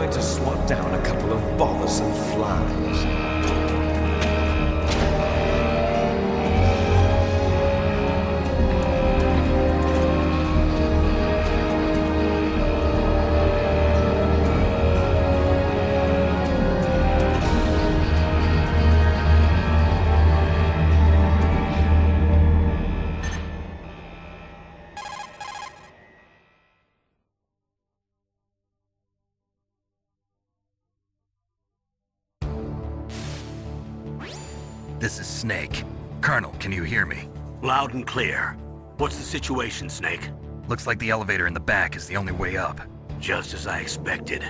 Going to swat This is Snake. Colonel, can you hear me? Loud and clear. What's the situation, Snake? Looks like the elevator in the back is the only way up. Just as I expected.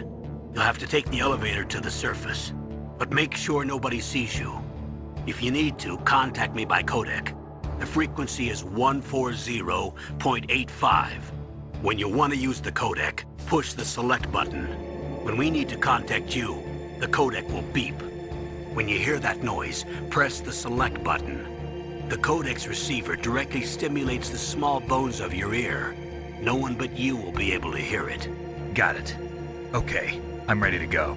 You'll have to take the elevator to the surface. But make sure nobody sees you. If you need to, contact me by codec. The frequency is 140.85. When you want to use the codec, push the select button. When we need to contact you, the codec will beep. When you hear that noise, press the select button. The codec's receiver directly stimulates the small bones of your ear. No one but you will be able to hear it. Got it. Okay, I'm ready to go.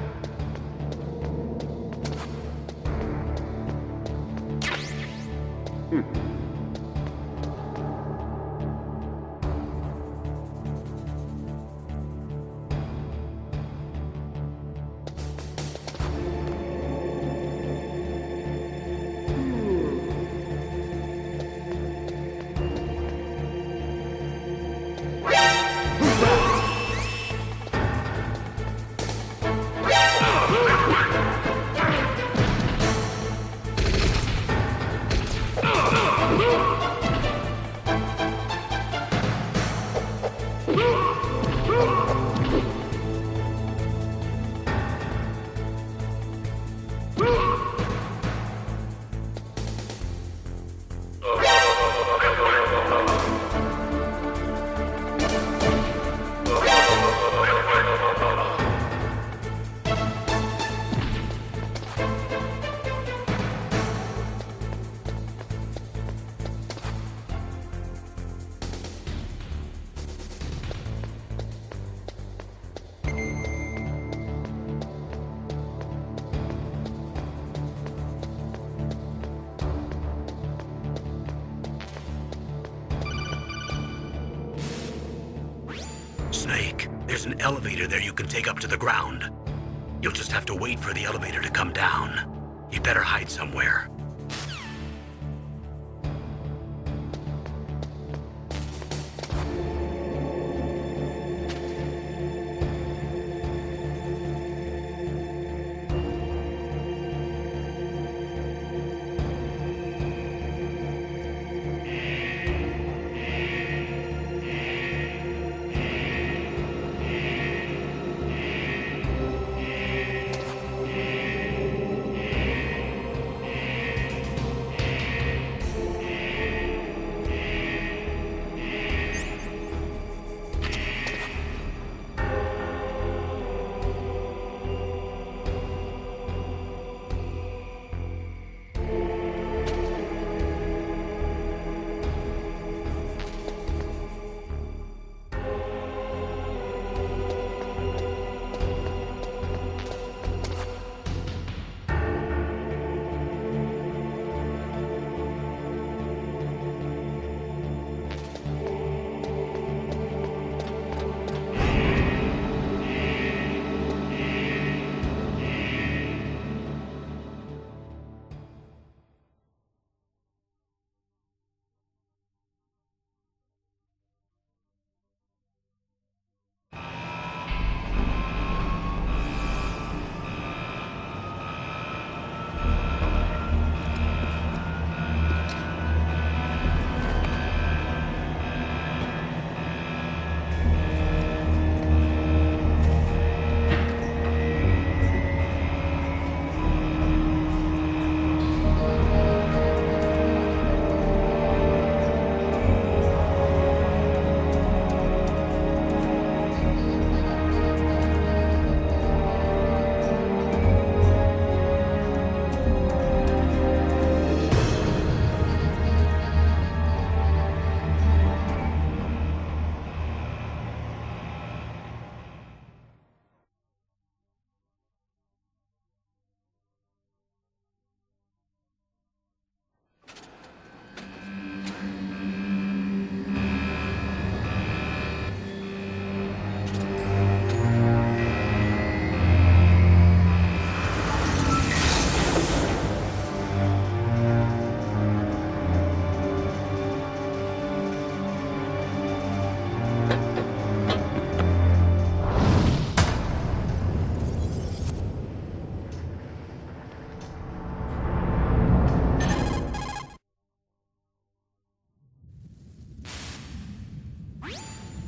There's an elevator there you can take up to the ground. You'll just have to wait for the elevator to come down. You'd better hide somewhere.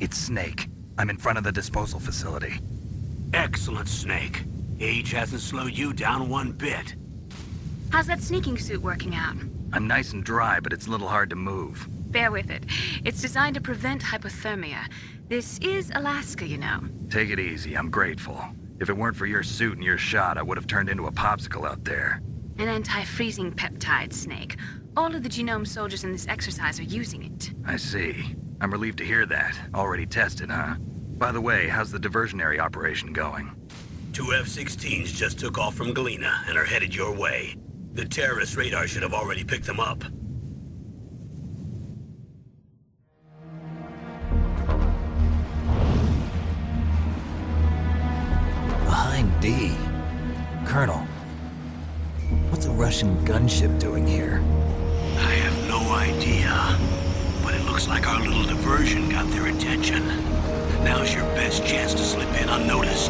It's Snake. I'm in front of the disposal facility. Excellent, Snake. Age hasn't slowed you down one bit. How's that sneaking suit working out? I'm nice and dry, but it's a little hard to move. Bear with it. It's designed to prevent hypothermia. This is Alaska, you know. Take it easy, I'm grateful. If it weren't for your suit and your shot, I would have turned into a popsicle out there. An anti-freezing peptide, Snake. All of the genome soldiers in this exercise are using it. I see. I'm relieved to hear that. Already tested, huh? By the way, how's the diversionary operation going? Two F-16s just took off from Galena and are headed your way. The terrorist radar should have already picked them up. A Hind D. Colonel, what's a Russian gunship doing here? I have no idea. Looks like our little diversion got their attention. Now's your best chance to slip in unnoticed.